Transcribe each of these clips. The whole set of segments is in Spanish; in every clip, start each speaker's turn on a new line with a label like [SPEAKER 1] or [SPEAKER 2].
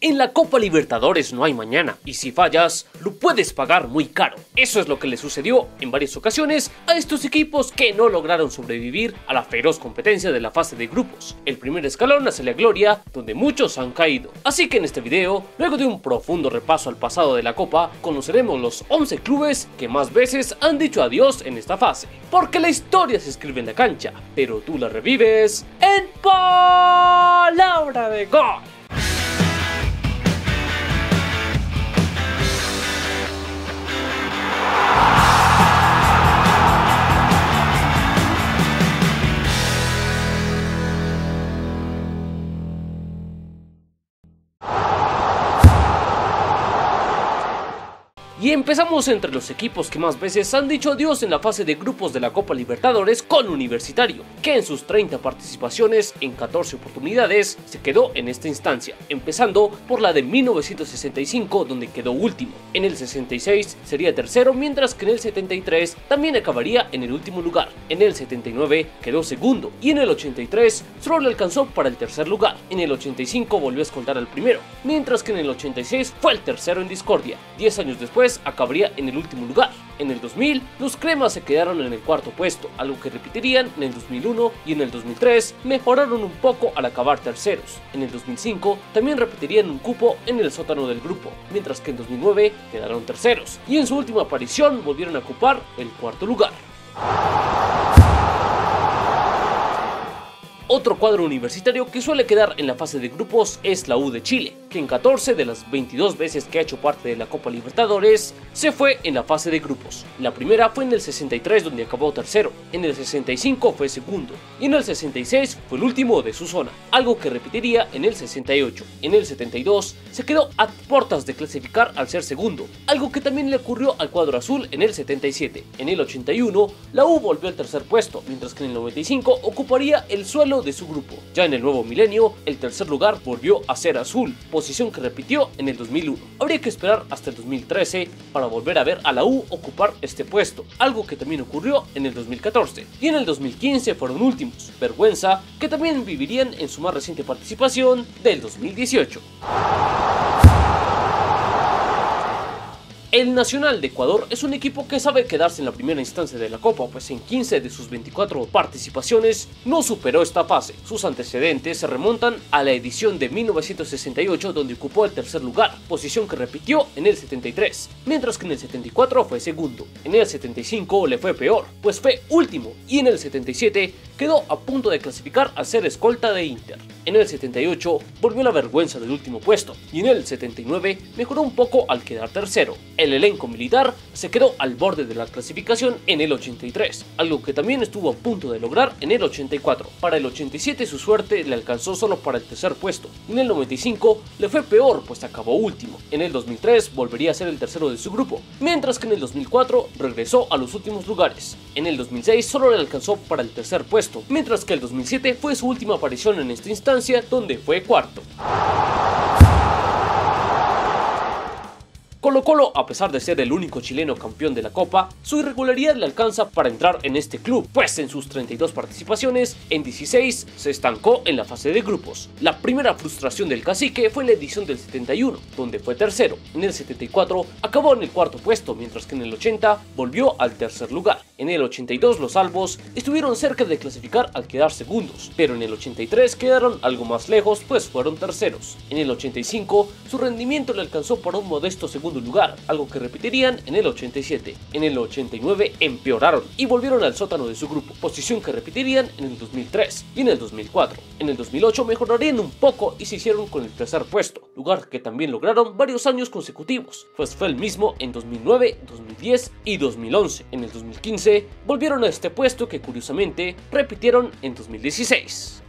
[SPEAKER 1] En la Copa Libertadores no hay mañana, y si fallas, lo puedes pagar muy caro. Eso es lo que le sucedió en varias ocasiones a estos equipos que no lograron sobrevivir a la feroz competencia de la fase de grupos, el primer escalón hacia la gloria, donde muchos han caído. Así que en este video, luego de un profundo repaso al pasado de la Copa, conoceremos los 11 clubes que más veces han dicho adiós en esta fase. Porque la historia se escribe en la cancha, pero tú la revives en palabra de gol. Bye. Y empezamos entre los equipos que más veces han dicho adiós en la fase de grupos de la Copa Libertadores con Universitario, que en sus 30 participaciones en 14 oportunidades se quedó en esta instancia, empezando por la de 1965 donde quedó último. En el 66 sería tercero, mientras que en el 73 también acabaría en el último lugar. En el 79 quedó segundo y en el 83 solo le alcanzó para el tercer lugar. En el 85 volvió a escoltar al primero, mientras que en el 86 fue el tercero en discordia. 10 años después acabaría en el último lugar. En el 2000, los cremas se quedaron en el cuarto puesto, algo que repetirían en el 2001 y en el 2003 mejoraron un poco al acabar terceros. En el 2005 también repetirían un cupo en el sótano del grupo, mientras que en 2009 quedaron terceros y en su última aparición volvieron a ocupar el cuarto lugar. Otro cuadro universitario que suele quedar en la fase de grupos es la U de Chile, que en 14 de las 22 veces que ha hecho parte de la Copa Libertadores se fue en la fase de grupos. La primera fue en el 63 donde acabó tercero, en el 65 fue segundo y en el 66 fue el último de su zona, algo que repetiría en el 68. En el 72 se quedó a puertas de clasificar al ser segundo, algo que también le ocurrió al cuadro azul en el 77. En el 81 la U volvió al tercer puesto, mientras que en el 95 ocuparía el suelo de su grupo. Ya en el nuevo milenio, el tercer lugar volvió a ser azul, posición que repitió en el 2001. Habría que esperar hasta el 2013 para volver a ver a la U ocupar este puesto, algo que también ocurrió en el 2014. Y en el 2015 fueron últimos, vergüenza que también vivirían en su más reciente participación del 2018. El Nacional de Ecuador es un equipo que sabe quedarse en la primera instancia de la Copa, pues en 15 de sus 24 participaciones no superó esta fase. Sus antecedentes se remontan a la edición de 1968 donde ocupó el tercer lugar, posición que repitió en el 73, mientras que en el 74 fue segundo. En el 75 le fue peor, pues fue último, y en el 77 quedó a punto de clasificar a ser escolta de Inter. En el 78 volvió la vergüenza del último puesto, y en el 79 mejoró un poco al quedar tercero el elenco militar se quedó al borde de la clasificación en el 83, algo que también estuvo a punto de lograr en el 84. Para el 87 su suerte le alcanzó solo para el tercer puesto. En el 95 le fue peor pues acabó último. En el 2003 volvería a ser el tercero de su grupo, mientras que en el 2004 regresó a los últimos lugares. En el 2006 solo le alcanzó para el tercer puesto, mientras que el 2007 fue su última aparición en esta instancia donde fue cuarto. Colo Colo, a pesar de ser el único chileno campeón de la Copa, su irregularidad le alcanza para entrar en este club, pues en sus 32 participaciones, en 16 se estancó en la fase de grupos. La primera frustración del cacique fue en la edición del 71, donde fue tercero. En el 74 acabó en el cuarto puesto, mientras que en el 80 volvió al tercer lugar. En el 82 los albos estuvieron cerca de clasificar al quedar segundos, pero en el 83 quedaron algo más lejos, pues fueron terceros. En el 85 su rendimiento le alcanzó por un modesto segundo lugar, algo que repetirían en el 87. En el 89 empeoraron y volvieron al sótano de su grupo, posición que repetirían en el 2003 y en el 2004. En el 2008 mejorarían un poco y se hicieron con el tercer puesto, lugar que también lograron varios años consecutivos, pues fue el mismo en 2009, 2010 y 2011. En el 2015 volvieron a este puesto que curiosamente repitieron en 2016.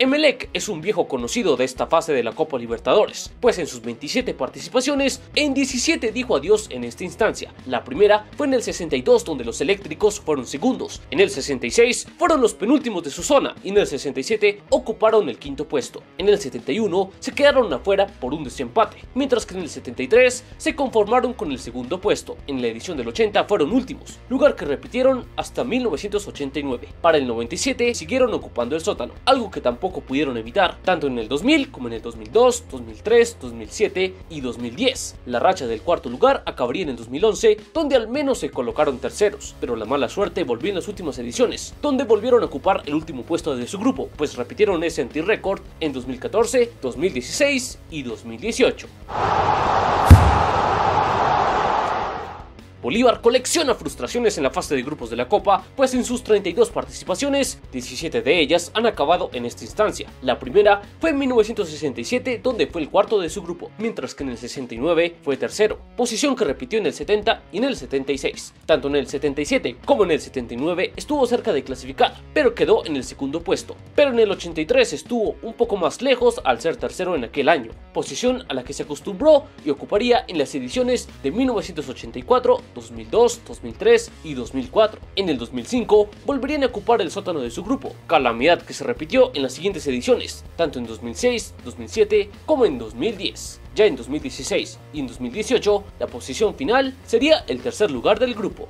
[SPEAKER 1] Emelec es un viejo conocido de esta fase de la Copa Libertadores, pues en sus 27 participaciones, en 17 dijo adiós en esta instancia. La primera fue en el 62 donde los eléctricos fueron segundos, en el 66 fueron los penúltimos de su zona y en el 67 ocuparon el quinto puesto. En el 71 se quedaron afuera por un desempate, mientras que en el 73 se conformaron con el segundo puesto. En la edición del 80 fueron últimos, lugar que repitieron hasta 1989. Para el 97 siguieron ocupando el sótano, algo que tampoco pudieron evitar, tanto en el 2000 como en el 2002, 2003, 2007 y 2010. La racha del cuarto lugar acabaría en el 2011, donde al menos se colocaron terceros, pero la mala suerte volvió en las últimas ediciones, donde volvieron a ocupar el último puesto de su grupo, pues repitieron ese anti-récord en 2014, 2016 y 2018. Bolívar colecciona frustraciones en la fase de grupos de la Copa, pues en sus 32 participaciones, 17 de ellas han acabado en esta instancia. La primera fue en 1967, donde fue el cuarto de su grupo, mientras que en el 69 fue tercero, posición que repitió en el 70 y en el 76. Tanto en el 77 como en el 79 estuvo cerca de clasificar, pero quedó en el segundo puesto. Pero en el 83 estuvo un poco más lejos al ser tercero en aquel año, posición a la que se acostumbró y ocuparía en las ediciones de 1984, 2002, 2003 y 2004. En el 2005 volverían a ocupar el sótano de su grupo, calamidad que se repitió en las siguientes ediciones, tanto en 2006, 2007 como en 2010. Ya en 2016 y en 2018, la posición final sería el tercer lugar del grupo.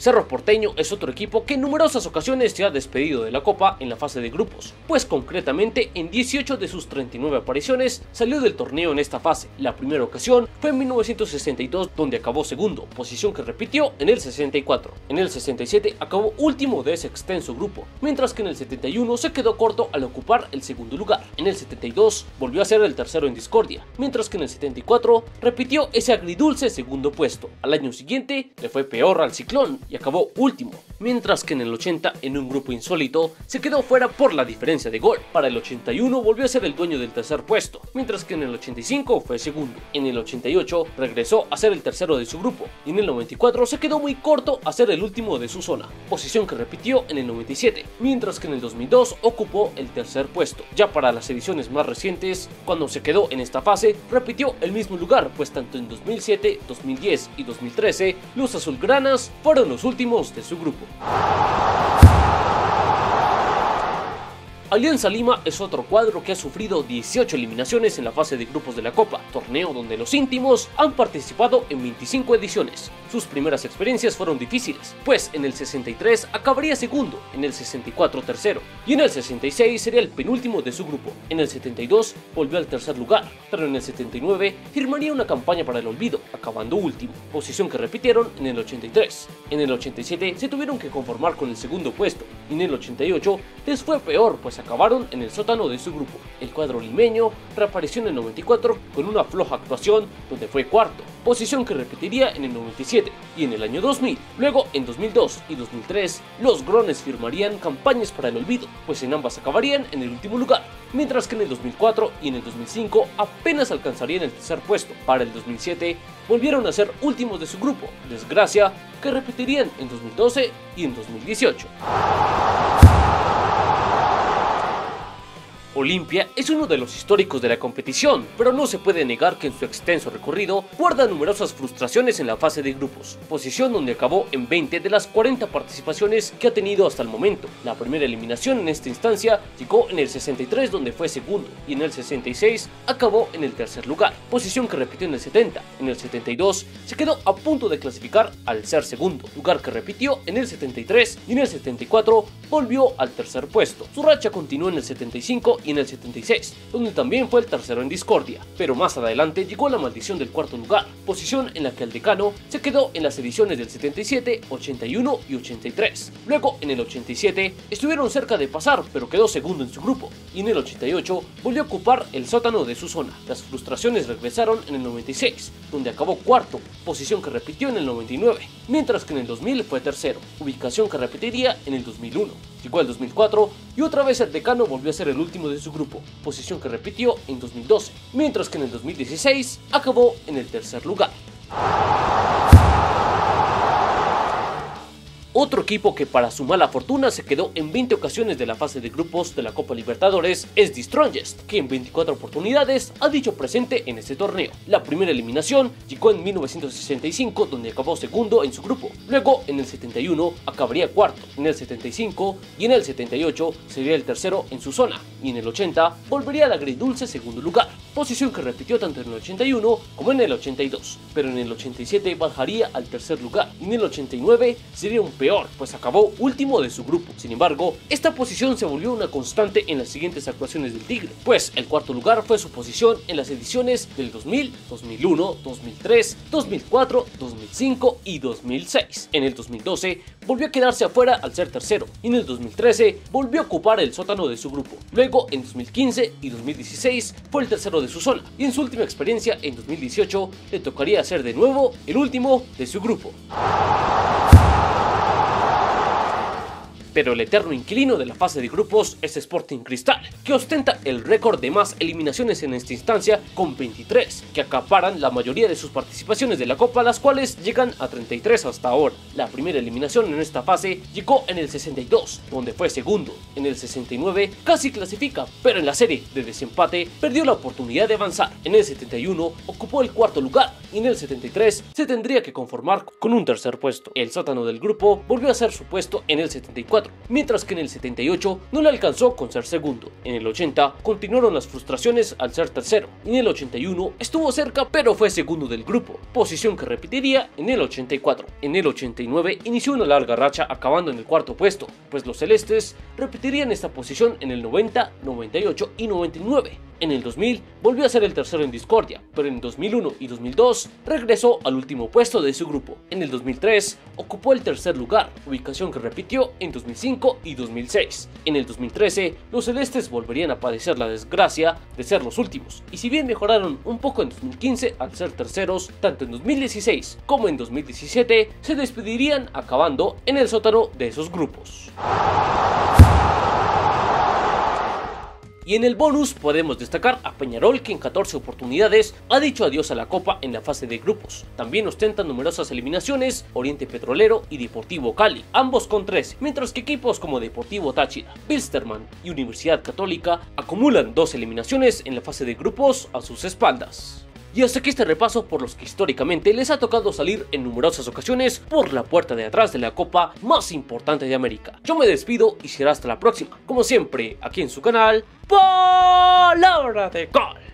[SPEAKER 1] Cerro Porteño es otro equipo que en numerosas ocasiones se ha despedido de la Copa en la fase de grupos, pues concretamente en 18 de sus 39 apariciones salió del torneo en esta fase. La primera ocasión fue en 1962 donde acabó segundo, posición que repitió en el 64. En el 67 acabó último de ese extenso grupo, mientras que en el 71 se quedó corto al ocupar el segundo lugar. En el 72 volvió a ser el tercero en discordia, mientras que en el 74 repitió ese agridulce segundo puesto. Al año siguiente le fue peor al ciclón y acabó último, mientras que en el 80, en un grupo insólito, se quedó fuera por la diferencia de gol. Para el 81 volvió a ser el dueño del tercer puesto, mientras que en el 85 fue segundo. En el 88 regresó a ser el tercero de su grupo, y en el 94 se quedó muy corto a ser el último de su zona, posición que repitió en el 97, mientras que en el 2002 ocupó el tercer puesto. Ya para las ediciones más recientes, cuando se quedó en esta fase, repitió el mismo lugar, pues tanto en 2007, 2010 y 2013, los azulgranas fueron los últimos de su grupo. Alianza Lima es otro cuadro que ha sufrido 18 eliminaciones en la fase de grupos de la Copa, torneo donde los íntimos han participado en 25 ediciones. Sus primeras experiencias fueron difíciles, pues en el 63 acabaría segundo, en el 64 tercero, y en el 66 sería el penúltimo de su grupo. En el 72 volvió al tercer lugar, pero en el 79 firmaría una campaña para el olvido, acabando último, posición que repitieron en el 83. En el 87 se tuvieron que conformar con el segundo puesto, y en el 88 les fue peor, pues acabaron en el sótano de su grupo. El cuadro limeño reapareció en el 94 con una floja actuación donde fue cuarto, posición que repetiría en el 97 y en el año 2000. Luego, en 2002 y 2003, los Grones firmarían campañas para el olvido, pues en ambas acabarían en el último lugar, mientras que en el 2004 y en el 2005 apenas alcanzarían el tercer puesto. Para el 2007 volvieron a ser últimos de su grupo, desgracia que repetirían en 2012 y en 2018. Olimpia es uno de los históricos de la competición, pero no se puede negar que en su extenso recorrido guarda numerosas frustraciones en la fase de grupos, posición donde acabó en 20 de las 40 participaciones que ha tenido hasta el momento. La primera eliminación en esta instancia llegó en el 63 donde fue segundo y en el 66 acabó en el tercer lugar, posición que repitió en el 70. En el 72 se quedó a punto de clasificar al ser segundo, lugar que repitió en el 73 y en el 74 volvió al tercer puesto. Su racha continuó en el 75 y en el 76, donde también fue el tercero en discordia, pero más adelante llegó la maldición del cuarto lugar, posición en la que el decano se quedó en las ediciones del 77, 81 y 83. Luego, en el 87, estuvieron cerca de pasar, pero quedó segundo en su grupo, y en el 88 volvió a ocupar el sótano de su zona. Las frustraciones regresaron en el 96, donde acabó cuarto, posición que repitió en el 99, mientras que en el 2000 fue tercero, ubicación que repetiría en el 2001. Llegó al 2004 y otra vez el decano volvió a ser el último de su grupo, posición que repitió en 2012, mientras que en el 2016 acabó en el tercer lugar. Otro equipo que para su mala fortuna se quedó en 20 ocasiones de la fase de grupos de la Copa Libertadores es The Strongest, que en 24 oportunidades ha dicho presente en este torneo. La primera eliminación llegó en 1965 donde acabó segundo en su grupo. Luego en el 71 acabaría cuarto, en el 75 y en el 78 sería el tercero en su zona y en el 80 volvería al agridulce segundo lugar. Posición que repitió tanto en el 81 como en el 82, pero en el 87 bajaría al tercer lugar y en el 89 sería un peor, pues acabó último de su grupo. Sin embargo, esta posición se volvió una constante en las siguientes actuaciones del Tigre, pues el cuarto lugar fue su posición en las ediciones del 2000, 2001, 2003, 2004, 2005 y 2006. En el 2012 volvió a quedarse afuera al ser tercero y en el 2013 volvió a ocupar el sótano de su grupo. Luego en 2015 y 2016 fue el tercero de su zona y en su última experiencia en 2018 le tocaría ser de nuevo el último de su grupo. Pero el eterno inquilino de la fase de grupos es Sporting Cristal, que ostenta el récord de más eliminaciones en esta instancia con 23, que acaparan la mayoría de sus participaciones de la Copa, las cuales llegan a 33 hasta ahora. La primera eliminación en esta fase llegó en el 62, donde fue segundo. En el 69 casi clasifica, pero en la serie de desempate perdió la oportunidad de avanzar. En el 71 ocupó el cuarto lugar y en el 73 se tendría que conformar con un tercer puesto. El sótano del grupo volvió a ser su puesto en el 74 mientras que en el 78 no le alcanzó con ser segundo. En el 80 continuaron las frustraciones al ser tercero, y en el 81 estuvo cerca pero fue segundo del grupo, posición que repetiría en el 84. En el 89 inició una larga racha acabando en el cuarto puesto, pues los celestes repetirían esta posición en el 90, 98 y 99 en el 2000 volvió a ser el tercero en discordia, pero en 2001 y 2002 regresó al último puesto de su grupo. En el 2003 ocupó el tercer lugar, ubicación que repitió en 2005 y 2006. En el 2013 los celestes volverían a padecer la desgracia de ser los últimos, y si bien mejoraron un poco en 2015 al ser terceros, tanto en 2016 como en 2017 se despedirían acabando en el sótano de esos grupos. Y en el bonus podemos destacar a Peñarol que en 14 oportunidades ha dicho adiós a la Copa en la fase de grupos. También ostentan numerosas eliminaciones Oriente Petrolero y Deportivo Cali, ambos con 3, mientras que equipos como Deportivo Táchira, Bilsterman y Universidad Católica acumulan dos eliminaciones en la fase de grupos a sus espaldas. Y hasta aquí este repaso por los que históricamente les ha tocado salir en numerosas ocasiones por la puerta de atrás de la copa más importante de América. Yo me despido y será hasta la próxima. Como siempre, aquí en su canal, Palabra de Gol.